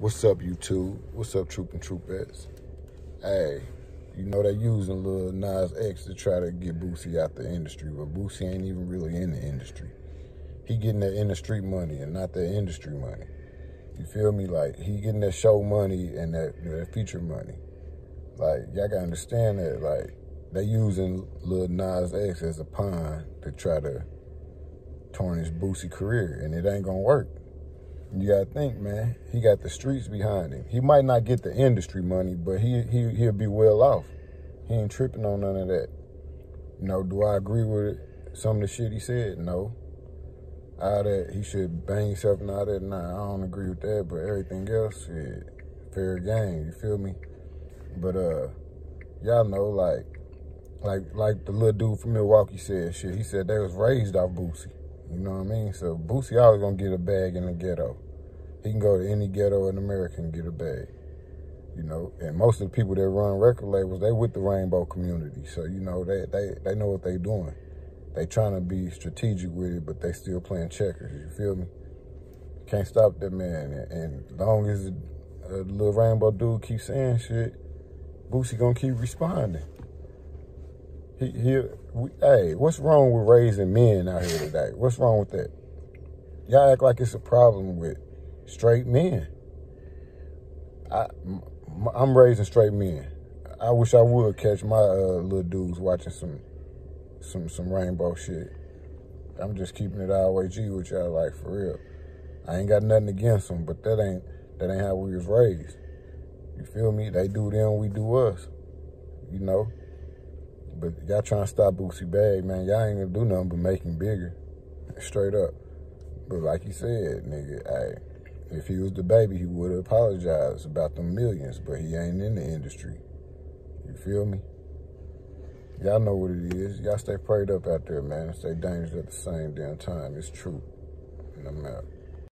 What's up, YouTube? What's up, Troop and Troopettes? Hey, you know they using Lil Nas X to try to get Boosie out the industry, but Boosie ain't even really in the industry. He getting that industry money and not that industry money. You feel me? Like, he getting that show money and that, that feature money. Like, y'all gotta understand that, like, they using Lil Nas X as a pawn to try to tarnish Boosie career, and it ain't gonna work. You gotta think, man. He got the streets behind him. He might not get the industry money, but he he he'll be well off. He ain't tripping on none of that. You know, do I agree with it? some of the shit he said? No. All that he should bang himself and all that. Nah, I don't agree with that. But everything else, shit, fair game. You feel me? But uh, y'all know like like like the little dude from Milwaukee said shit. He said they was raised off Boosie. You know what I mean? So Boosie always gonna get a bag in the ghetto. He can go to any ghetto in America and get a bag. You know, and most of the people that run record labels, they with the rainbow community. So, you know, they they, they know what they doing. They trying to be strategic with it, but they still playing checkers. You feel me? Can't stop that man. And, as long as a uh, little rainbow dude keeps saying shit, Boosie gonna keep responding. He, he, we, hey, what's wrong with raising men out here today? What's wrong with that? Y'all act like it's a problem with straight men. I, I'm raising straight men. I wish I would catch my uh, little dudes watching some, some, some rainbow shit. I'm just keeping it all way G with y'all, like for real. I ain't got nothing against them, but that ain't that ain't how we was raised. You feel me? They do them, we do us. You know. But y'all trying to stop Boosie Bag, man. Y'all ain't gonna do nothing but make him bigger. Straight up. But like you said, nigga, hey, if he was the baby, he would have apologized about the millions, but he ain't in the industry. You feel me? Y'all know what it is. Y'all stay prayed up out there, man. Stay dangerous at the same damn time. It's true. And I'm out.